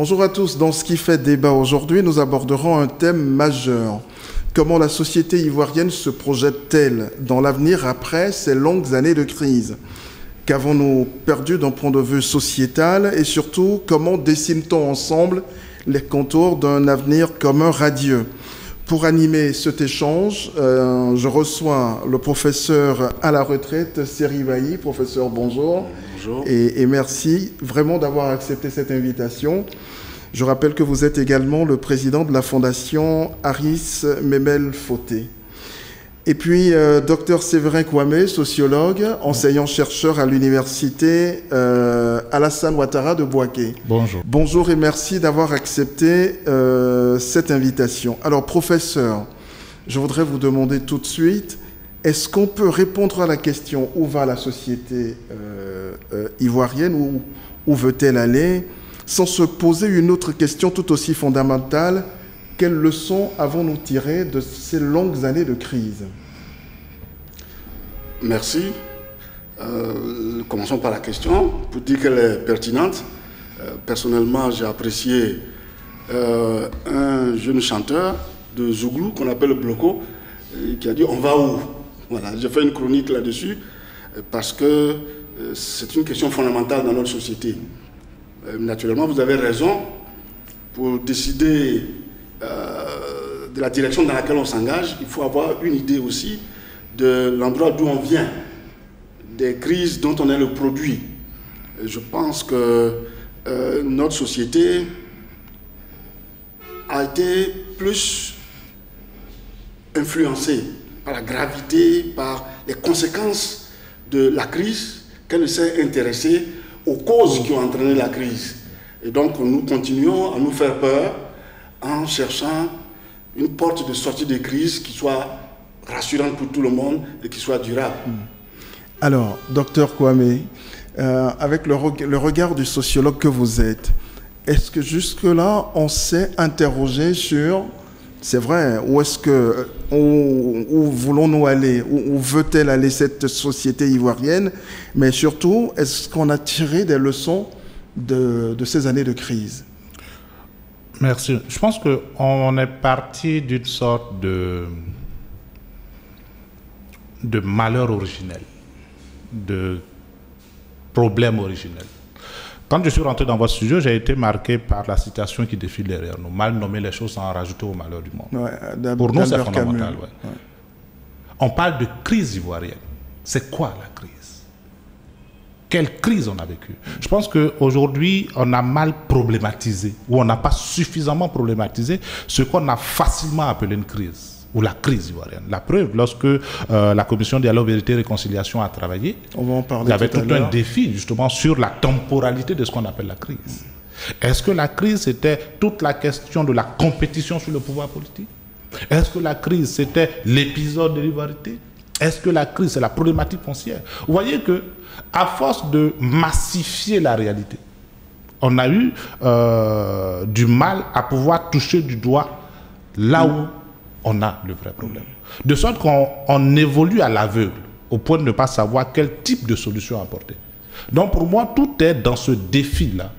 Bonjour à tous. Dans ce qui fait débat aujourd'hui, nous aborderons un thème majeur. Comment la société ivoirienne se projette-t-elle dans l'avenir après ces longues années de crise? Qu'avons-nous perdu d'un point de vue sociétal? Et surtout comment dessine-t-on ensemble les contours d'un avenir commun radieux? Pour animer cet échange, euh, je reçois le professeur à la retraite, Seri Bailly. Professeur, bonjour. Bonjour. Et, et merci vraiment d'avoir accepté cette invitation. Je rappelle que vous êtes également le président de la fondation Aris Memel Fauté. Et puis, euh, docteur Séverin Kouame, sociologue, enseignant-chercheur à l'université euh, Alassane Ouattara de Boaké. Bonjour. Bonjour et merci d'avoir accepté euh, cette invitation. Alors, professeur, je voudrais vous demander tout de suite, est-ce qu'on peut répondre à la question où va la société euh, euh, ivoirienne, où, où veut-elle aller, sans se poser une autre question tout aussi fondamentale quelles leçons avons-nous tirées de ces longues années de crise Merci. Euh, commençons par la question, pour dire qu'elle est pertinente. Euh, personnellement, j'ai apprécié euh, un jeune chanteur de Zouglou qu'on appelle Bloco, qui a dit On va où? Voilà, j'ai fait une chronique là-dessus, parce que c'est une question fondamentale dans notre société. Naturellement, vous avez raison, pour décider de la direction dans laquelle on s'engage, il faut avoir une idée aussi de l'endroit d'où on vient, des crises dont on est le produit. Je pense que euh, notre société a été plus influencée par la gravité, par les conséquences de la crise, qu'elle ne s'est intéressée aux causes qui ont entraîné la crise. Et donc nous continuons à nous faire peur en cherchant une porte de sortie de crise qui soit rassurante pour tout le monde et qui soit durable. Alors, docteur Kwame, euh, avec le, reg le, regard du sociologue que vous êtes, est-ce que jusque-là, on s'est interrogé sur, c'est vrai, où est-ce que, où, voulons-nous aller, où, veut-elle aller cette société ivoirienne, mais surtout, est-ce qu'on a tiré des leçons de ces années de crise? Merci. Je pense qu'on est parti d'une sorte de, de malheur originel, de problème originel. Quand je suis rentré dans votre studio, j'ai été marqué par la citation qui défile derrière nous. Mal nommer les choses sans en rajouter au malheur du monde. Ouais, Pour nous, c'est fondamental. Ouais. Ouais. On parle de crise ivoirienne. C'est quoi la crise? Quelle crise on a vécue Je pense qu'aujourd'hui, on a mal problématisé, ou on n'a pas suffisamment problématisé ce qu'on a facilement appelé une crise ou la crise ivoirienne. La preuve, lorsque euh, la commission Dialogue, Vérité et Réconciliation a travaillé, On va en parler il y avait tout, tout un défi justement sur la temporalité de ce qu'on appelle la crise. Est-ce que la crise, c'était toute la question de la compétition sur le pouvoir politique? Est-ce que la crise, c'était l'épisode de l'ivoirité? Est-ce que la crise, c'est la problématique foncière? Vous voyez que, à force de massifier la réalité, on a eu euh, du mal à pouvoir toucher du doigt là où on a le vrai problème. De sorte qu'on on évolue à l'aveugle, au point de ne pas savoir quel type de solution apporter. Donc pour moi, tout est dans ce défi-là.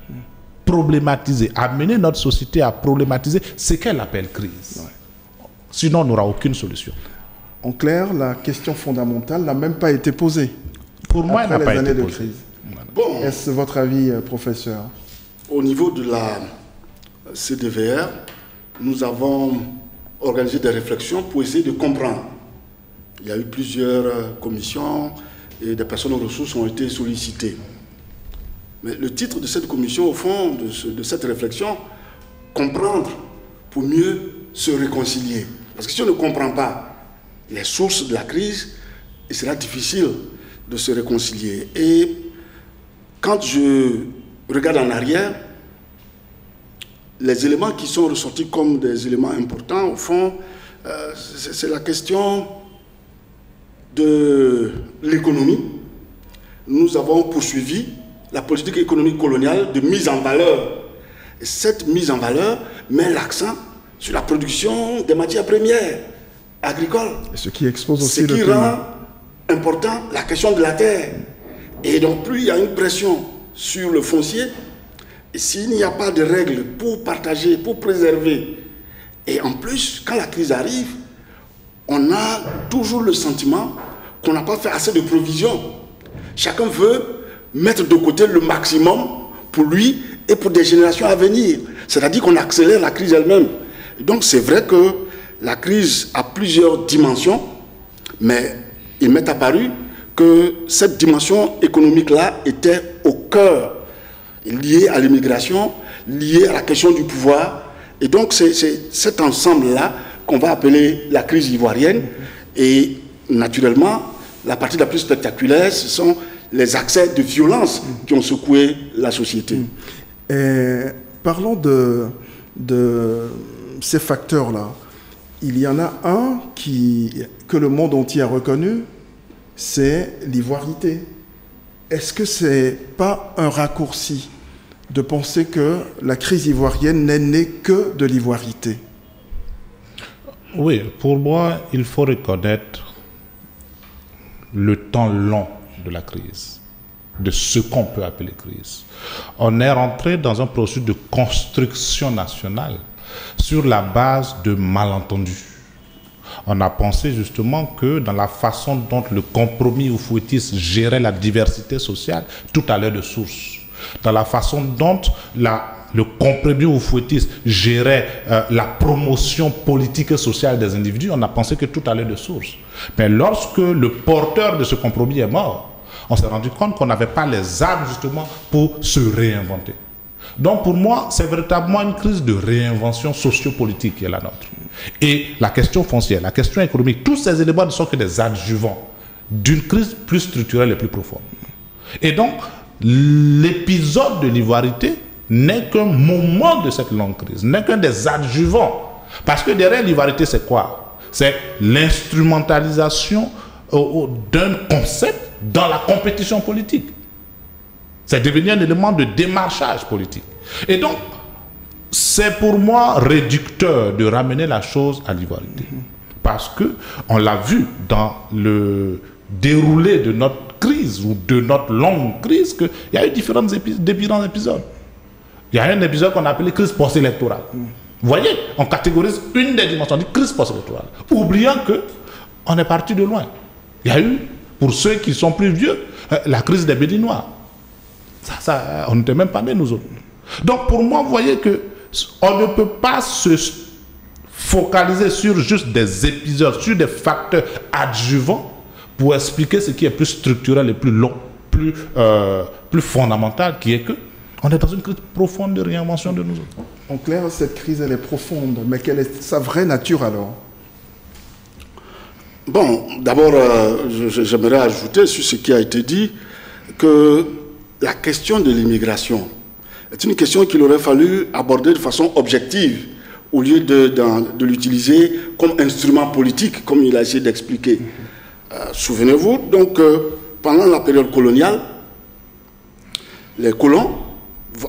Problématiser, amener notre société à problématiser ce qu'elle appelle crise. Sinon, on n'aura aucune solution. En clair, la question fondamentale n'a même pas été posée. Pour moi, elle n'a pas été de crise. Bon, Est-ce votre avis, euh, professeur? Au niveau de la CDVR, nous avons organiser des réflexions pour essayer de comprendre. Il y a eu plusieurs commissions et des personnes aux ressources ont été sollicitées. Mais le titre de cette commission, au fond, de, ce, de cette réflexion, comprendre pour mieux se réconcilier. Parce que si on ne comprend pas les sources de la crise, il sera difficile de se réconcilier. Et quand je regarde en arrière, les éléments qui sont ressortis comme des éléments importants, au fond, euh, c'est la question de l'économie. Nous avons poursuivi la politique économique coloniale de mise en valeur. Et cette mise en valeur met l'accent sur la production des matières premières agricoles. Et ce qui expose aussi ce qui rend important la question de la terre. Et donc plus il y a une pression sur le foncier, s'il n'y a pas de règles pour partager, pour préserver, et en plus, quand la crise arrive, on a toujours le sentiment qu'on n'a pas fait assez de provisions. Chacun veut mettre de côté le maximum pour lui et pour des générations à venir. C'est-à-dire qu'on accélère la crise elle-même. Donc c'est vrai que la crise a plusieurs dimensions, mais il m'est apparu que cette dimension économique-là était au cœur, liée à l'immigration, liée à la question du pouvoir. Et donc c'est cet ensemble-là qu'on va appeler la crise ivoirienne. Et naturellement, la partie la plus spectaculaire, ce sont les accès de violence qui ont secoué la société. Et parlons de, de ces facteurs-là. Il y en a un que le monde entier a reconnu, c'est l'ivoirité. Est-ce que c'est pas un raccourci de penser que la crise ivoirienne n'est née que de l'ivoirité? Oui, pour moi, il faut reconnaître le temps long de la crise, de ce qu'on peut appeler crise. On est rentré dans un processus de construction nationale sur la base de malentendus. On a pensé justement que dans la façon dont le compromis ou fouettis gérait la diversité sociale, tout allait de source. Dans la façon dont le compromis ou fouettis gérait euh, la promotion politique et sociale des individus, on a pensé que tout allait de source. Mais lorsque le porteur de ce compromis est mort, on s'est rendu compte qu'on n'avait pas les armes justement pour se réinventer. Donc pour moi, c'est véritablement une crise de réinvention sociopolitique qui est la nôtre. Et la question foncière, la question économique, tous ces éléments ne sont que des adjuvants d'une crise plus structurelle et plus profonde. Et donc, l'épisode de l'ivoirité n'est qu'un moment de cette longue crise, n'est qu'un des adjuvants. Parce que derrière l'ivoirité, c'est quoi? C'est l'instrumentalisation euh, d'un concept dans la compétition politique. C'est devenu un élément de démarchage politique. Et donc, c'est pour moi réducteur de ramener la chose à l'ivoirité. Parce que on l'a vu dans le déroulé de notre crise ou de notre longue crise qu'il y a eu différents épisodes. Il y a un épisode qu'on a appelé crise post-électorale. Vous voyez, on catégorise une des dimensions, de crise post-électorale, oubliant que on est parti de loin. Il y a eu, pour ceux qui sont plus vieux, euh, la crise des Béninois. Ça, ça, on n'était même pas nés, nous autres. Donc, pour moi, vous voyez que on ne peut pas se focaliser sur juste des épisodes, sur des facteurs adjuvants pour expliquer ce qui est plus structurel et plus long, plus, euh, plus fondamental, qui est que on est dans une crise profonde de réinvention de nous autres. En clair, cette crise, elle est profonde, mais quelle est sa vraie nature alors? Bon, d'abord, euh, j'aimerais ajouter sur ce qui a été dit que la question de l'immigration est une question qu'il aurait fallu aborder de façon objective au lieu de, l'utiliser comme instrument politique, comme il a essayé d'expliquer. Euh, souvenez-vous, donc, euh, pendant la période coloniale, les colons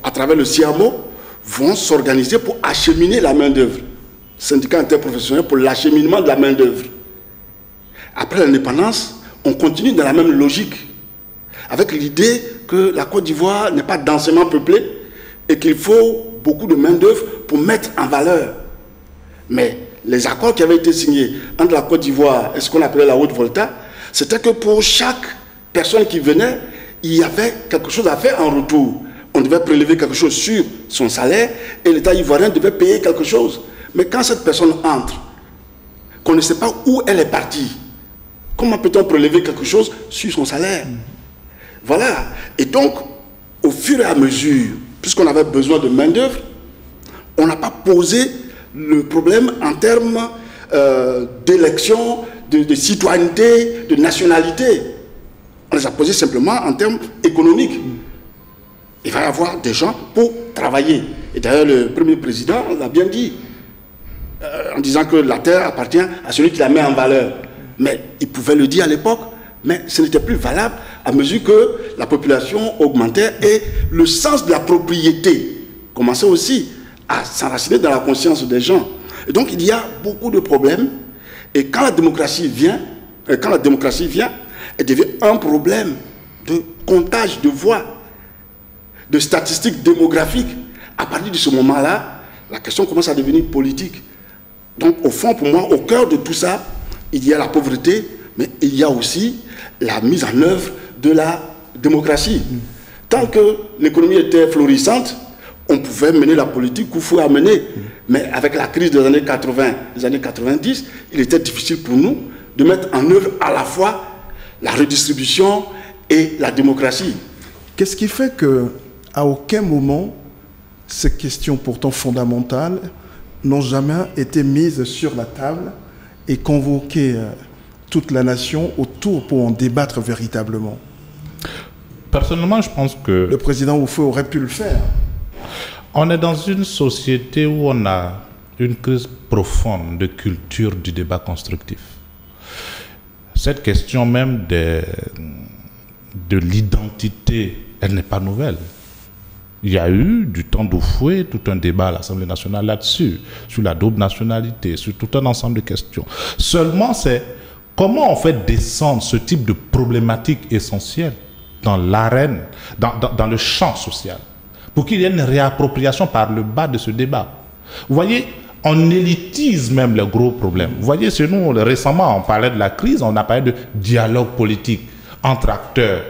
à travers le CIAMO, vont s'organiser pour acheminer la main-d'œuvre. Syndicat interprofessionnel pour l'acheminement de la main-d'œuvre. Après l'indépendance, on continue dans la même logique, avec l'idée que la Côte d'Ivoire n'est pas densément peuplée et qu'il faut beaucoup de main-d'œuvre pour mettre en valeur. Mais les accords qui avaient été signés entre la Côte d'Ivoire et ce qu'on appelait la Haute-Volta, c'était que pour chaque personne qui venait, il y avait quelque chose à faire en retour on devait prélever quelque chose sur son salaire et l'État ivoirien devait payer quelque chose. Mais quand cette personne entre, qu'on ne sait pas où elle est partie, comment peut-on prélever quelque chose sur son salaire? Voilà. Et donc, au fur et à mesure, puisqu'on avait besoin de main-d'œuvre, on n'a pas posé le problème en termes euh, d'élection, de, citoyenneté, de nationalité. On les a posés simplement en termes économiques il va y avoir des gens pour travailler. Et d'ailleurs, le premier président l'a bien dit, euh, en disant que la terre appartient à celui qui la met en valeur. Mais il pouvait le dire à l'époque, mais ce n'était plus valable à mesure que la population augmentait et le sens de la propriété commençait aussi à s'enraciner dans la conscience des gens. Et donc il y a beaucoup de problèmes. Et quand la démocratie vient, euh, quand la démocratie vient, elle devient un problème de comptage de voix de statistiques démographiques. À partir de ce moment-là, la question commence à devenir politique. Donc, au fond, pour moi, au cœur de tout ça, il y a la pauvreté, mais il y a aussi la mise en œuvre de la démocratie. Tant que l'économie était florissante, on pouvait mener la politique qu'il faut amener. Mais avec la crise des années 80, des années 90, il était difficile pour nous de mettre en œuvre à la fois la redistribution et la démocratie. Qu'est-ce qui fait que, à aucun moment, ces questions pourtant fondamentales n'ont jamais été mises sur la table et convoquer euh, toute la nation autour pour en débattre véritablement? Personnellement, je pense que... Le président Oufou aurait pu le faire. On est dans une société où on a une crise profonde de culture du débat constructif. Cette question même de, de l'identité, elle n'est pas nouvelle. Il y a eu, du temps d'Oufoué, tout un débat à l'Assemblée nationale là-dessus, sur la double nationalité, sur tout un ensemble de questions. Seulement, c'est comment on fait descendre ce type de problématique essentielle dans l'arène, dans, le champ social, pour qu'il y ait une réappropriation par le bas de ce débat. Vous voyez, on élitise même les gros problèmes. Vous voyez, chez nous, récemment, on parlait de la crise, on a parlé de dialogue politique entre acteurs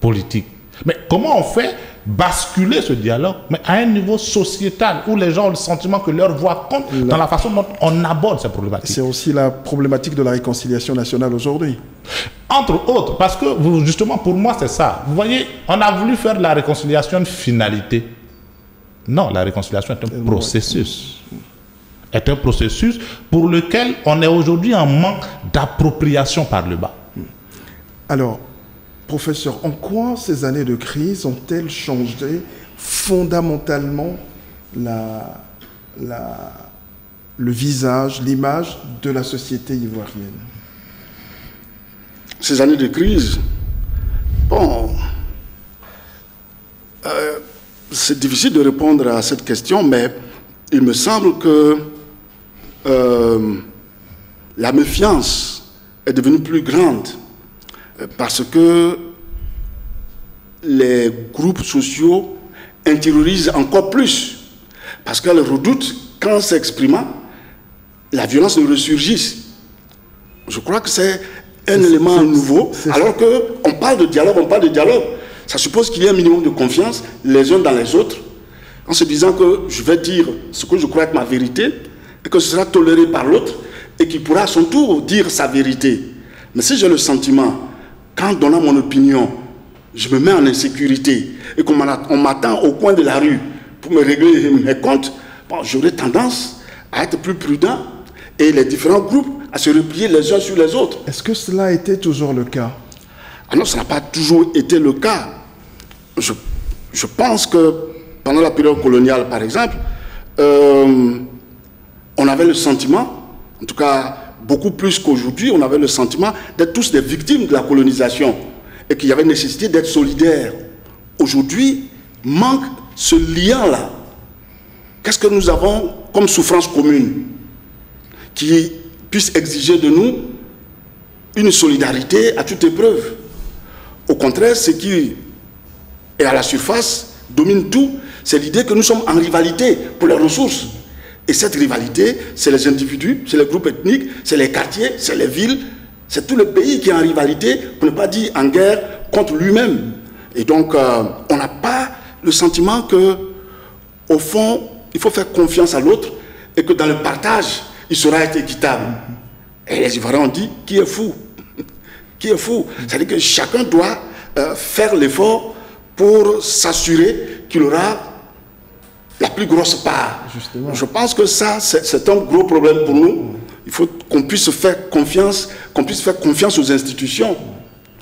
politiques. Mais comment on fait basculer ce dialogue, mais à un niveau sociétal où les gens ont le sentiment que leur voix compte là, dans la façon dont on aborde ces problématiques. C'est aussi la problématique de la réconciliation nationale aujourd'hui. Entre autres, parce que justement pour moi c'est ça. Vous voyez, on a voulu faire de la réconciliation une finalité. Non, la réconciliation est un processus. Est un processus pour lequel on est aujourd'hui en manque d'appropriation par le bas. Alors, Professeur, en quoi ces années de crise ont-elles changé fondamentalement le visage, l'image de la société ivoirienne? Ces années de crise, bon, euh, c'est difficile de répondre à cette question, mais il me semble que euh, la méfiance est devenue plus grande parce que les groupes sociaux intériorisent encore plus, parce qu'elles redoutent qu'en s'exprimant, la violence ne ressurgisse. Je crois que c'est un élément nouveau, alors qu'on parle de dialogue, on parle de dialogue. Ça suppose qu'il y a un minimum de confiance les uns dans les autres, en se disant que je vais dire ce que je crois être ma vérité, et que ce sera toléré par l'autre, et qu'il pourra à son tour dire sa vérité. Mais si j'ai le sentiment quand donnant mon opinion, je me mets en insécurité et qu'on m'attend au coin de la rue pour me régler mes comptes, bon, j'aurais tendance à être plus prudent et les différents groupes à se replier les uns sur les autres. Est-ce que cela a été toujours le cas? Ah non, ça n'a pas toujours été le cas. Je, je, pense que pendant la période coloniale, par exemple, euh, on avait le sentiment, en tout cas beaucoup plus qu'aujourd'hui, on avait le sentiment d'être tous des victimes de la colonisation et qu'il y avait nécessité d'être solidaires. Aujourd'hui, manque ce lien-là. Qu'est-ce que nous avons comme souffrance commune qui puisse exiger de nous une solidarité à toute épreuve? Au contraire, ce qui est à la surface domine tout, c'est l'idée que nous sommes en rivalité pour les ressources. Et cette rivalité, c'est les individus, c'est les groupes ethniques, c'est les quartiers, c'est les villes, c'est tout le pays qui est en rivalité, pour ne pas dire en guerre contre lui-même. Et donc, euh, on n'a pas le sentiment que, au fond, il faut faire confiance à l'autre et que dans le partage, il sera équitable. Et les Ivoiriens ont dit, qui est fou? Qui est fou? C'est-à-dire que chacun doit euh, faire l'effort pour s'assurer qu'il aura la plus grosse part. Justement. Je pense que ça, c'est un gros problème pour nous. Il faut qu'on puisse faire confiance, qu'on puisse faire confiance aux institutions.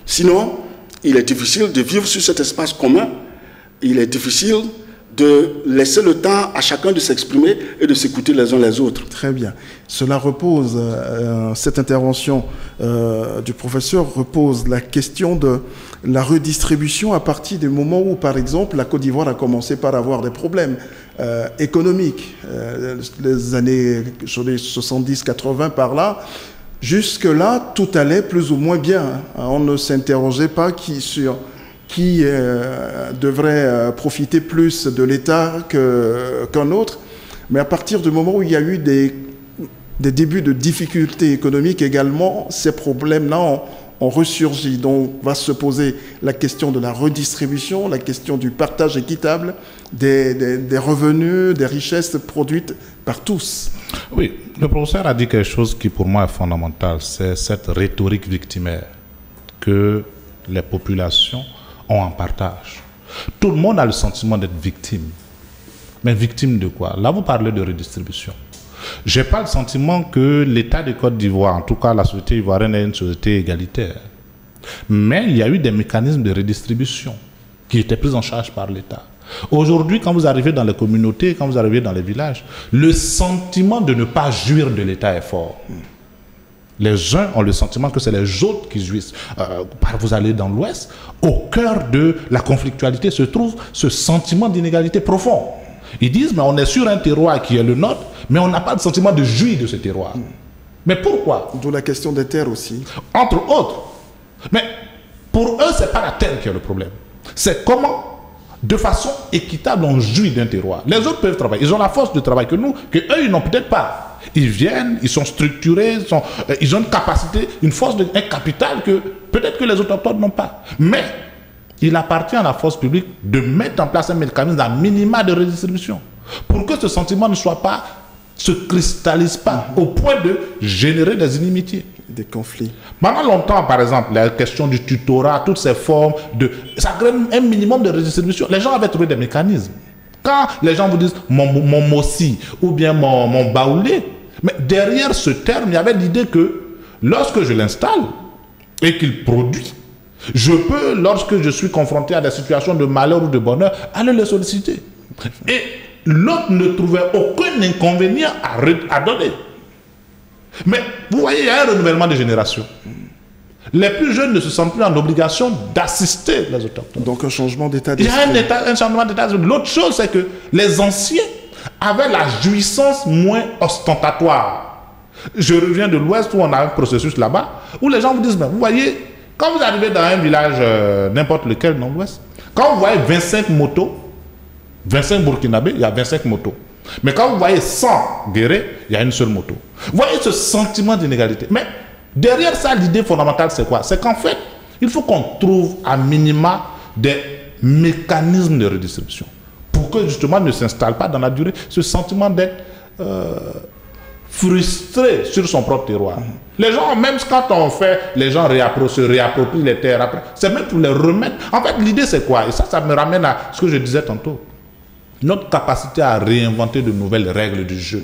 Sinon, il est difficile de vivre sur cet espace commun. Il est difficile de laisser le temps à chacun de s'exprimer et de s'écouter les uns les autres. Très bien. Cela repose, euh, cette intervention euh, du professeur repose la question de la redistribution à partir du moment où, par exemple, la Côte d'Ivoire a commencé par avoir des problèmes euh, économiques. Les années 70-80 par là, jusque-là, tout allait plus ou moins bien. On ne s'interrogeait pas qui, sur qui euh, devrait euh, profiter plus de l'État qu'un autre. Mais à partir du moment où il y a eu des, des débuts de difficultés économiques également, ces problèmes-là ont, ressurgi. Donc va se poser la question de la redistribution, la question du partage équitable des- des revenus, des richesses produites par tous. Oui, le professeur a dit quelque chose qui pour moi est fondamental, c'est cette rhétorique victimaire que les populations ont en partage. Tout le monde a le sentiment d'être victime. Mais victime de quoi? Là, vous parlez de redistribution. Je n'ai pas le sentiment que l'État de Côte d'Ivoire, en tout cas la société ivoirienne, est une société égalitaire. Mais il y a eu des mécanismes de redistribution qui étaient pris en charge par l'État. Aujourd'hui, quand vous arrivez dans les communautés, quand vous arrivez dans les villages, le sentiment de ne pas jouir de l'État est fort. Les uns ont le sentiment que c'est les autres qui jouissent. Euh, vous allez dans l'Ouest, au cœur de la conflictualité se trouve ce sentiment d'inégalité profond. Ils disent, mais on est sur un terroir qui est le nôtre, mais on n'a pas le sentiment de jouir de ce terroir. Mais pourquoi? D'où la question des terres aussi. entre autres. Mais pour eux, ce n'est pas la terre qui est le problème. C'est comment, de façon équitable, on jouit d'un terroir. Les autres peuvent travailler. Ils ont la force de travail que nous, que eux, ils n'ont peut-être pas. Ils viennent, ils sont structurés, ils, euh, ont une capacité, une force, de, un capital que peut-être que les autochtones n'ont pas. Mais il appartient à la force publique de mettre en place un mécanisme d'un minima de redistribution pour que ce sentiment ne soit pas, se cristallise pas au point de générer des inimitiés. Des conflits. Pendant longtemps, par exemple, la question du tutorat, toutes ces formes de... Ça crée un minimum de redistribution. Les gens avaient trouvé des mécanismes. Quand les gens vous disent mon, mon mossi ou bien mon, mon baoulé, mais derrière ce terme, il y avait l'idée que lorsque je l'installe et qu'il produit, je peux, lorsque je suis confronté à des situations de malheur ou de bonheur, aller le solliciter. Et l'autre ne trouvait aucun inconvénient à, à donner. Mais vous voyez, il y a un renouvellement des générations. Les plus jeunes ne se sentent plus en obligation d'assister les autochtones. Donc un changement d'état Il y a un, d'esprit. état- un changement d'état. d'esprit. L'autre chose, c'est que les anciens avaient la jouissance moins ostentatoire. Je reviens de l'Ouest où on a un processus là-bas, où les gens vous disent, mais vous voyez, quand vous arrivez dans un village, euh, n'importe lequel dans l'Ouest, quand vous voyez 25 motos, 25 Burkinabés, il y a 25 motos. Mais quand vous voyez 100 guérés, il y a une seule moto. Vous voyez ce sentiment d'inégalité. Mais derrière ça, l'idée fondamentale, c'est quoi? C'est qu'en fait, il faut qu'on trouve à minima des mécanismes de redistribution pour que justement ne s'installe pas dans la durée ce sentiment d'être euh, frustré sur son propre terroir. Les gens, même quand on fait, les gens se réapproprient les terres après, c'est même pour les remettre. En fait, l'idée c'est quoi? Et ça, ça me ramène à ce que je disais tantôt. Notre capacité à réinventer de nouvelles règles du jeu.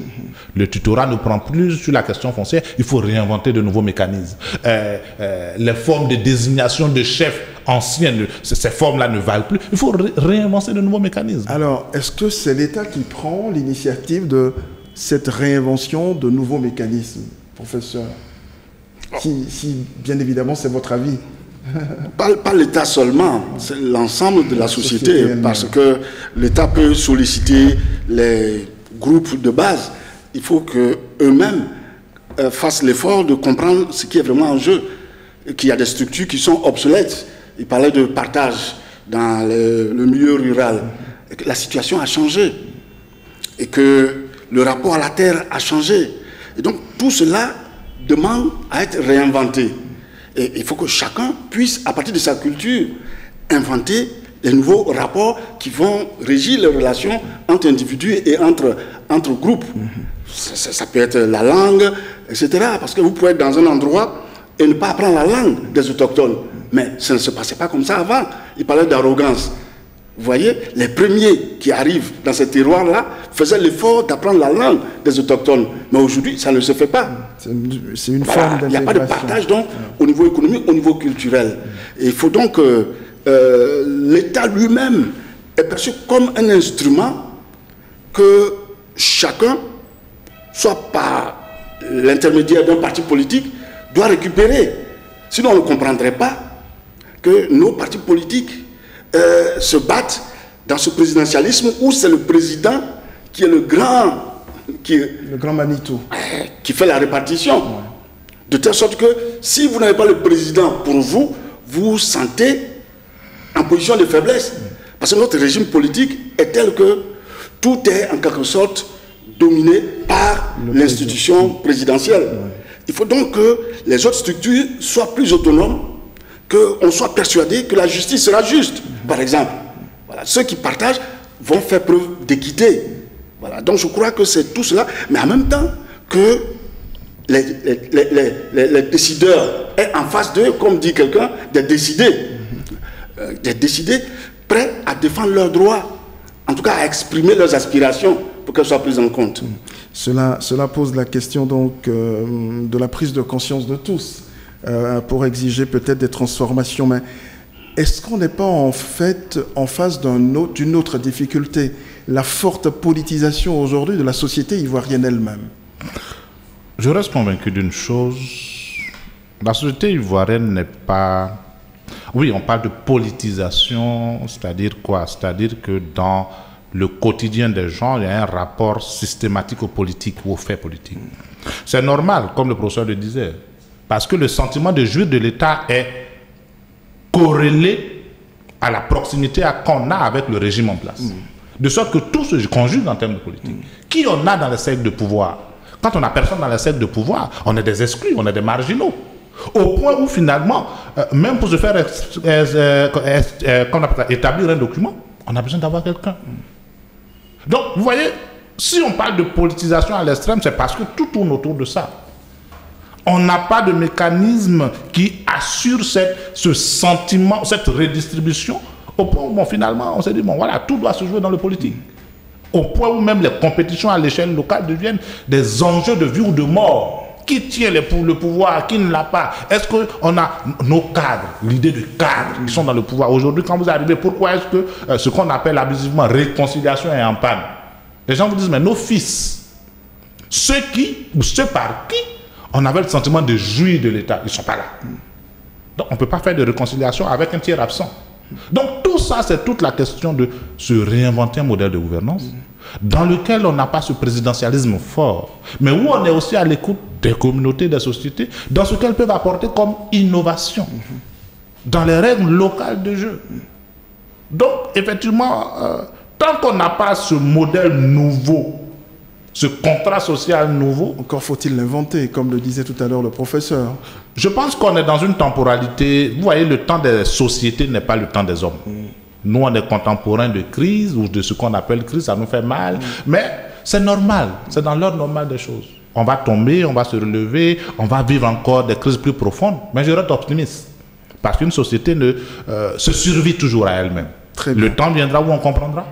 Le tutorat ne prend plus sur la question foncière, il faut réinventer de nouveaux mécanismes. Euh, euh, les formes de désignation de chefs anciennes, ces formes-là ne valent plus. Il faut ré- réinventer de nouveaux mécanismes. Alors, est-ce que c'est l'État qui prend l'initiative de cette réinvention de nouveaux mécanismes, professeur? Si, bien évidemment, c'est votre avis. Pas, pas l'État seulement, c'est l'ensemble de la société, parce que l'État peut solliciter les groupes de base. Il faut que eux-mêmes euh, fassent l'effort de comprendre ce qui est vraiment en jeu, qu'il y a des structures qui sont obsolètes. Il parlait de partage dans le, le milieu rural. La situation a changé et que le rapport à la terre a changé. Et donc tout cela demande à être réinventé. Et il faut que chacun puisse, à partir de sa culture, inventer des nouveaux rapports qui vont régir les relations entre individus et entre, entre groupes. Ça, ça- ça peut être la langue, etc. Parce que vous pouvez être dans un endroit et ne pas apprendre la langue des autochtones. Mais ça ne se passait pas comme ça avant. Il parlait d'arrogance. Vous voyez, les premiers qui arrivent dans ces terroirs-là faisaient l'effort d'apprendre la langue des autochtones. Mais aujourd'hui, ça ne se fait pas. C'est une, c'est une Voilà, forme il n'y a pas de partage donc au niveau économique, au niveau culturel. Et il faut donc que euh, l'État lui-même est perçu comme un instrument que chacun, soit par l'intermédiaire d'un parti politique, doit récupérer. Sinon, on ne comprendrait pas que nos partis politiques euh, se battent dans ce présidentialisme où c'est le président qui est le grand, qui est Le grand Manitou. qui fait la répartition. De telle sorte que si vous n'avez pas le président pour vous, vous vous sentez en position de faiblesse. Parce que notre régime politique est tel que tout est en quelque sorte dominé par l'institution présidentielle. Il faut donc que les autres structures soient plus autonomes, qu'on soit persuadé que la justice sera juste, par exemple. Voilà. Ceux qui partagent vont faire preuve d'équité. Donc je crois que c'est tout cela, mais en même temps que les, décideurs aient en face d'eux, comme dit quelqu'un, des décidés, euh, des décidés prêts à défendre leurs droits, en tout cas à exprimer leurs aspirations pour qu'elles soient prises en compte. Cela, cela pose la question donc euh, de la prise de conscience de tous euh, pour exiger peut-être des transformations. Est-ce qu'on n'est pas en fait en face d'une autre, difficulté, la forte politisation aujourd'hui de la société ivoirienne elle-même? Je reste convaincu d'une chose. La société ivoirienne n'est pas... Oui, on parle de politisation, c'est-à-dire quoi? C'est-à-dire que dans le quotidien des gens, il y a un rapport systématique aux politiques ou aux faits politiques. C'est normal, comme le professeur le disait, parce que le sentiment de jouir de l'État est corrélé à la proximité qu'on a avec le régime en place. De sorte que tout se conjugue en termes de politique. Qui on a dans le cercle de pouvoir? Quand on n'a personne dans le cercle de pouvoir, on est des exclus, on est des marginaux. Au point où finalement, euh, même pour se faire euh, euh, établir un document, on a besoin d'avoir quelqu'un. Donc, vous voyez, si on parle de politisation à l'extrême, c'est parce que tout tourne autour de ça. On n'a pas de mécanisme qui assure ce sentiment, cette redistribution, au point où finalement on s'est dit, bon voilà, tout doit se jouer dans le politique. Au point où même les compétitions à l'échelle locale deviennent des enjeux de vie ou de mort. Qui tient le pouvoir, qui ne l'a pas? Est-ce qu'on a nos cadres, l'idée du cadre qui sont dans le pouvoir Aujourd'hui, quand vous arrivez, pourquoi est-ce que euh, ce qu'on appelle abusivement réconciliation est en panne? Les gens vous disent, mais nos fils, ceux qui, ou ceux par qui on avait le sentiment de jouir de l'État, ils ne sont pas là. Donc on ne peut pas faire de réconciliation avec un tiers absent. Donc tout ça, c'est toute la question de se réinventer un modèle de gouvernance dans lequel on n'a pas ce présidentialisme fort, mais où on est aussi à l'écoute des communautés, des sociétés, dans ce qu'elles peuvent apporter comme innovation, dans les règles locales de jeu. Donc, effectivement, euh, tant qu'on n'a pas ce modèle nouveau, ce contrat social nouveau... Encore faut-il l'inventer, comme le disait tout à l'heure le professeur. Je pense qu'on est dans une temporalité... Vous voyez, le temps des sociétés n'est pas le temps des hommes. Nous, on est contemporains de crise ou de ce qu'on appelle crise, ça nous fait mal. Mais c'est normal, c'est dans l'ordre normal des choses. On va tomber, on va se relever, on va vivre encore des crises plus profondes. Mais je reste optimiste. Parce qu'une société ne, euh, se survit toujours à elle-même. Le temps viendra où on comprendra.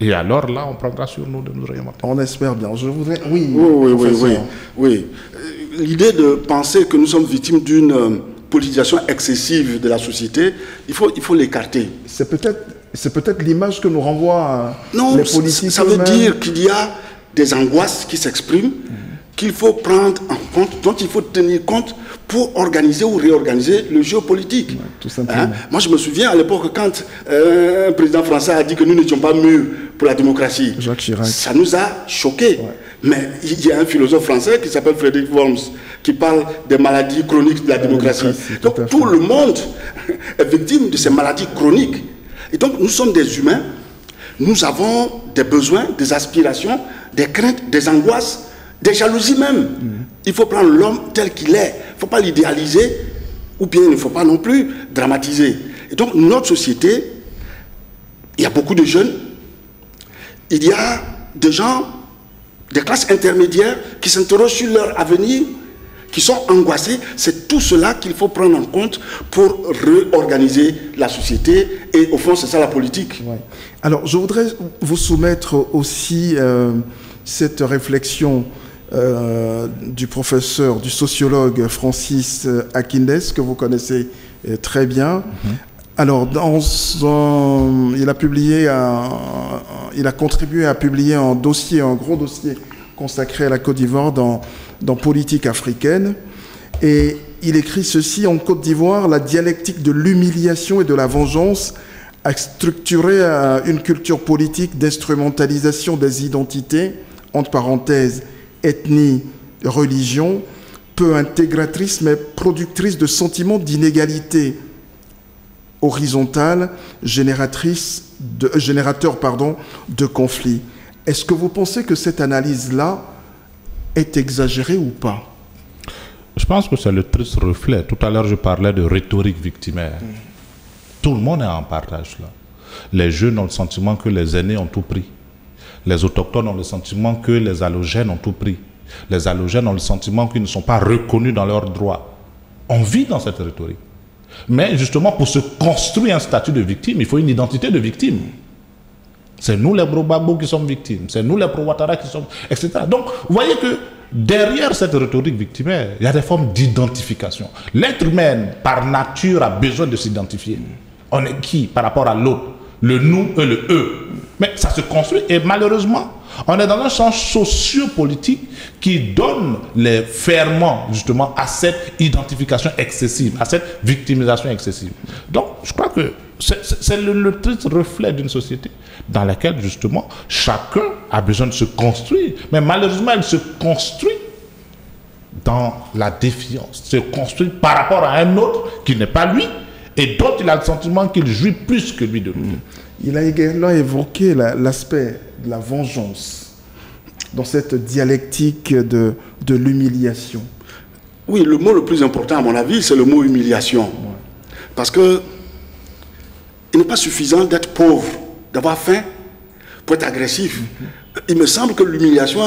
Et alors là, on prendra sur nous de nous réinventer. On espère bien. Je voudrais. Oui, oui, oui. oui, oui. Euh, l'idée de penser que nous sommes victimes d'une euh, politisation excessive de la société, il faut, il faut l'écarter. C'est peut-être c'est peut-être l'image que nous renvoient non, les politiques. Ça veut dire qu'il y a des angoisses qui s'expriment, qu'il faut prendre en compte, dont il faut tenir compte pour organiser ou réorganiser le géopolitique. tout. Hein? Moi, je me souviens à l'époque quand euh, un président français a dit que nous n'étions pas mûrs pour la démocratie. Jacques Chirac. Ça nous a choqués. Mais il y a un philosophe français qui s'appelle Frédéric Worms qui parle des maladies chroniques de la, démocratie. Donc tout le monde est victime de ces maladies chroniques. Et donc nous sommes des humains, nous avons des besoins, des aspirations, des craintes, des angoisses, des jalousies même. Il faut prendre l'homme tel qu'il est. Il ne faut pas l'idéaliser, ou bien il ne faut pas non plus dramatiser. Et donc notre société, il y a beaucoup de jeunes, il y a des gens, des classes intermédiaires qui s'interrogent sur leur avenir, qui sont angoissés, c'est tout cela qu'il faut prendre en compte pour réorganiser la société. Et au fond, c'est ça la politique. Alors, je voudrais vous soumettre aussi euh, cette réflexion euh, du professeur, du sociologue Francis Akindes, que vous connaissez euh, très bien. Mhm. Alors, dans il a publié, il a contribué à publier un dossier, un gros dossier consacré à la Côte d'Ivoire dans dans Politique africaine. Et il écrit ceci En Côte d'Ivoire, la dialectique de l'humiliation et de la vengeance a structuré une culture politique d'instrumentalisation des identités, entre parenthèses, ethnie, religion, peu intégratrice mais productrice de sentiments d'inégalité horizontale, génératrice de, euh, générateur pardon, de conflits. Est-ce que vous pensez que cette analyse-là est exagérée ou pas? Je pense que c'est le triste reflet. Tout à l'heure, je parlais de rhétorique victimaire. Tout le monde est en partage là. Les jeunes ont le sentiment que les aînés ont tout pris. Les autochtones ont le sentiment que les halogènes ont tout pris. Les halogènes ont le sentiment qu'ils ne sont pas reconnus dans leurs droits. On vit dans cette rhétorique. Mais justement, pour se construire un statut de victime, il faut une identité de victime. C'est nous les Brobagbo qui sommes victimes, c'est nous les Prowatara qui sommes, etc. Donc, vous voyez que derrière cette rhétorique victimaire, il y a des formes d'identification. L'être humain, par nature, a besoin de s'identifier. On est qui par rapport à l'autre? Le nous et le eux. Mais ça se construit et malheureusement, on est dans un sens sociopolitique qui donne les ferments justement à cette identification excessive, à cette victimisation excessive. Donc, je crois que c'est le, triste reflet d'une société dans laquelle justement chacun a besoin de se construire. Mais malheureusement, elle se construit dans la défiance, se construit par rapport à un autre qui n'est pas lui et dont il a le sentiment qu'il jouit plus que lui de lui. Il a également évoqué l'aspect de la vengeance dans cette dialectique de, de l'humiliation. Oui, le mot le plus important à mon avis, c'est le mot humiliation. Parce que il n'est pas suffisant d'être pauvre, d'avoir faim pour être agressif. Il me semble que l'humiliation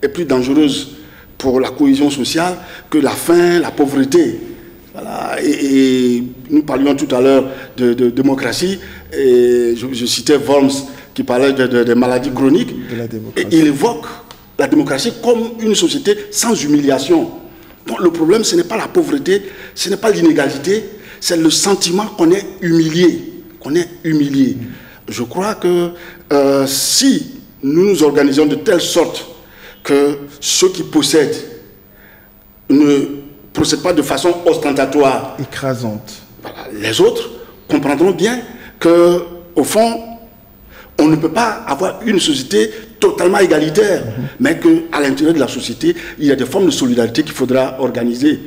est plus dangereuse pour la cohésion sociale que la faim, la pauvreté. Voilà. Et, nous parlions tout à l'heure de, démocratie, et je, citais Worms qui parlait de, maladies chroniques. et il évoque la démocratie comme une société sans humiliation. Donc le problème, ce n'est pas la pauvreté, ce n'est pas l'inégalité, c'est le sentiment qu'on est humilié, qu'on est humilié. Je crois que euh, si nous nous organisons de telle sorte que ceux qui possèdent ne procèdent pas de façon ostentatoire, écrasante, les autres comprendront bien que, au fond, on ne peut pas avoir une société totalement égalitaire, mhm. mais qu'à l'intérieur de la société, il y a des formes de solidarité qu'il faudra organiser.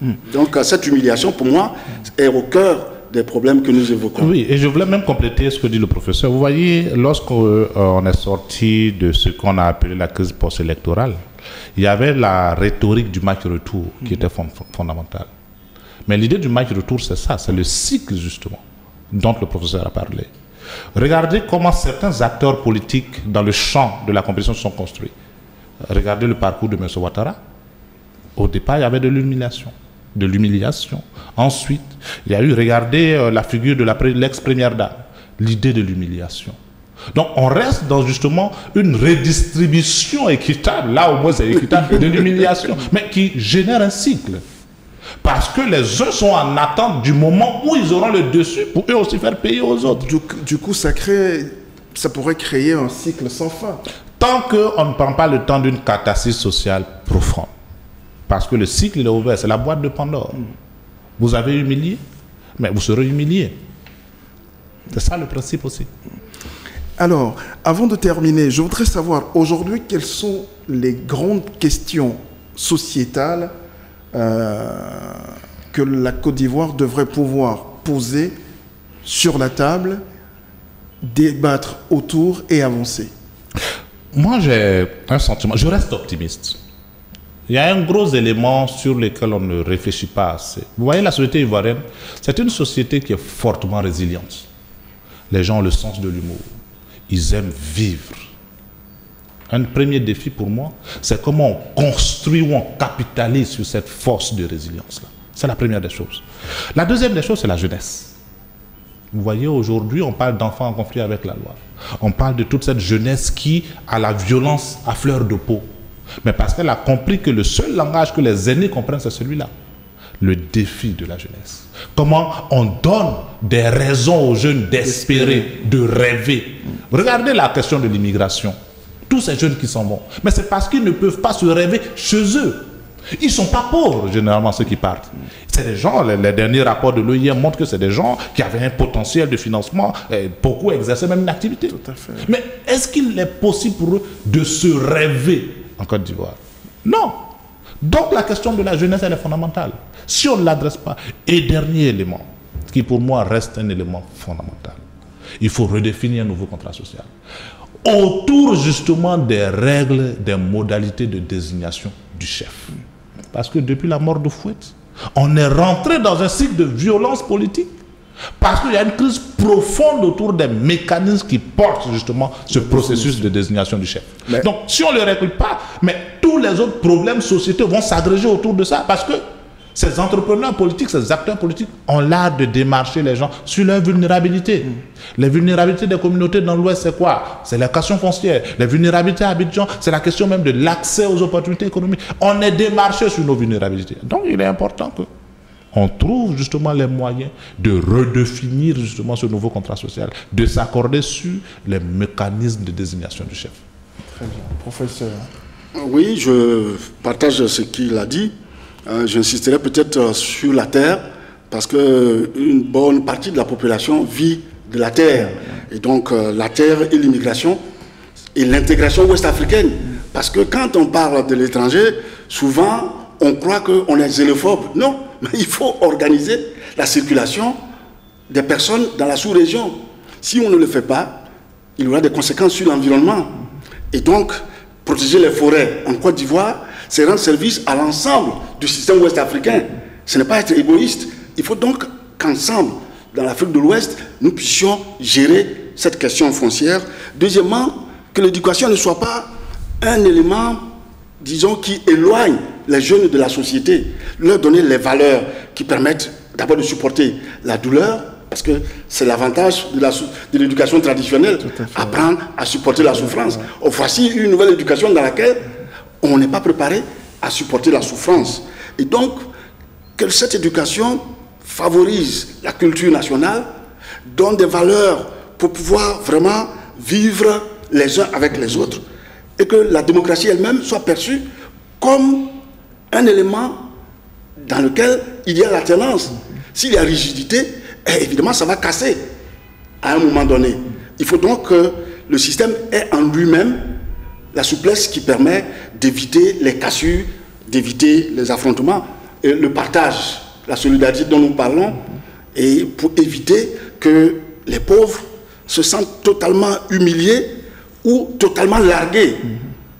Mhm. Donc, cette humiliation, pour moi, est au cœur des problèmes que nous évoquons. Oui, et je voulais même compléter ce que dit le professeur. Vous voyez, lorsqu'on euh, est sorti de ce qu'on a appelé la crise post-électorale, il y avait la rhétorique du match retour qui était fondamentale. Mais l'idée du match retour, c'est ça, c'est le cycle justement dont le professeur a parlé. Regardez comment certains acteurs politiques dans le champ de la compétition sont construits. Regardez le parcours de M. Ouattara. Au départ, il y avait de l'humiliation. De l'humiliation. Ensuite, il y a eu, regardez euh, la figure de l'ex-première dame, l'idée de l'humiliation. Donc on reste dans justement une redistribution équitable, là au moins c'est équitable, de l'humiliation, mais qui génère un cycle. Parce que les uns sont en attente du moment où ils auront le dessus pour eux aussi faire payer aux autres. Du, coup, ça, crée, ça pourrait créer un cycle sans fin. Tant qu'on ne prend pas le temps d'une catastrophe sociale profonde. Parce que le cycle est ouvert, c'est la boîte de Pandore. Vous avez humilié, mais vous serez humilié. C'est ça le principe aussi. Alors, avant de terminer, je voudrais savoir aujourd'hui quelles sont les grandes questions sociétales euh, que la Côte d'Ivoire devrait pouvoir poser sur la table, débattre autour et avancer Moi, j'ai un sentiment, je reste optimiste. Il y a un gros élément sur lequel on ne réfléchit pas assez. Vous voyez, la société ivoirienne, c'est une société qui est fortement résiliente. Les gens ont le sens de l'humour. Ils aiment vivre. Un premier défi pour moi, c'est comment on construit ou on capitalise sur cette force de résilience-là. C'est la première des choses. La deuxième des choses, c'est la jeunesse. Vous voyez, aujourd'hui, on parle d'enfants en conflit avec la loi. On parle de toute cette jeunesse qui a la violence à fleur de peau. Mais parce qu'elle a compris que le seul langage que les aînés comprennent, c'est celui-là. Le défi de la jeunesse. Comment on donne des raisons aux jeunes d'espérer, de rêver. Regardez la question de l'immigration tous ces jeunes qui s'en vont. Mais c'est parce qu'ils ne peuvent pas se rêver chez eux. Ils ne sont pas pauvres, généralement, ceux qui partent. C'est des gens, les, derniers rapports de l'OIM montrent que c'est des gens qui avaient un potentiel de financement, et beaucoup exerçaient même une activité. Tout à fait. Mais est-ce qu'il est possible pour eux de se rêver en Côte d'Ivoire? Non. Donc la question de la jeunesse, elle est fondamentale. Si on ne l'adresse pas. Et dernier élément, qui pour moi reste un élément fondamental. Il faut redéfinir un nouveau contrat social autour justement des règles, des modalités de désignation du chef. Parce que depuis la mort de Fouet, on est rentré dans un cycle de violence politique. Parce qu'il y a une crise profonde autour des mécanismes qui portent justement ce processus de désignation du chef. Donc, si on ne le règle pas, mais tous les autres problèmes sociétaux vont s'agréger autour de ça. Parce que ces entrepreneurs politiques, ces acteurs politiques ont l'art de démarcher les gens sur leur vulnérabilité. Mm. Les vulnérabilités des communautés dans l'Ouest, c'est quoi? C'est la question foncière. Les vulnérabilités à Abidjan, c'est la question même de l'accès aux opportunités économiques. On est démarché sur nos vulnérabilités. Donc, il est important que on trouve justement les moyens de redéfinir justement ce nouveau contrat social, de s'accorder sur les mécanismes de désignation du chef. Très bien. Professeur. Oui, je partage ce qu'il a dit. Euh, j'insisterai peut-être euh, sur la terre, parce qu'une bonne partie de la population vit de la terre. Et donc euh, la terre et l'immigration et l'intégration ouest-africaine. Parce que quand on parle de l'étranger, souvent on croit qu'on est xénophobe. Non, mais il faut organiser la circulation des personnes dans la sous-région. Si on ne le fait pas, il y aura des conséquences sur l'environnement. Et donc, protéger les forêts en Côte d'Ivoire, c'est rendre service à l'ensemble du système ouest-africain. Ce n'est pas être égoïste. Il faut donc qu'ensemble, dans l'Afrique de l'Ouest, nous puissions gérer cette question foncière. Deuxièmement, que l'éducation ne soit pas un élément, disons, qui éloigne les jeunes de la société, leur donner les valeurs qui permettent d'abord de supporter la douleur, parce que c'est l'avantage de l'éducation traditionnelle, apprendre à supporter la souffrance. voici une nouvelle éducation dans laquelle on n'est pas préparé à supporter la souffrance. Et donc, que cette éducation favorise la culture nationale, donne des valeurs pour pouvoir vraiment vivre les uns avec les autres, et que la démocratie elle-même soit perçue comme un élément dans lequel il y a l'alternance. S'il y a rigidité, eh, évidemment, ça va casser à un moment donné. Il faut donc que le système ait en lui-même la souplesse qui permet d'éviter les cassures, d'éviter les affrontements, le partage, la solidarité dont nous parlons, et pour éviter que les pauvres se sentent totalement humiliés ou totalement largués.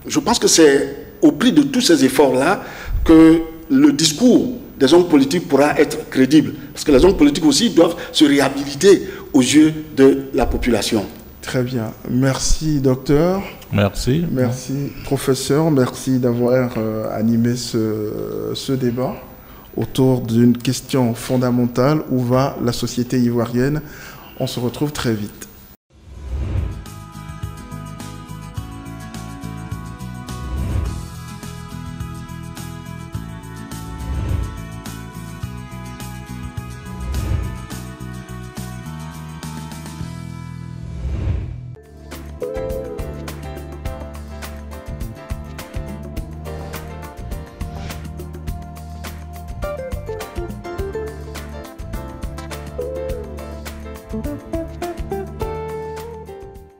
Je pense que c'est au prix de tous ces efforts-là que le discours des hommes politiques pourra être crédible. Parce que les hommes politiques aussi doivent se réhabiliter aux yeux de la population. Très bien. Merci, docteur. Merci. Merci, professeur. Merci d'avoir euh, animé ce, ce, débat autour d'une question fondamentale. Où va la société ivoirienne? On se retrouve très vite.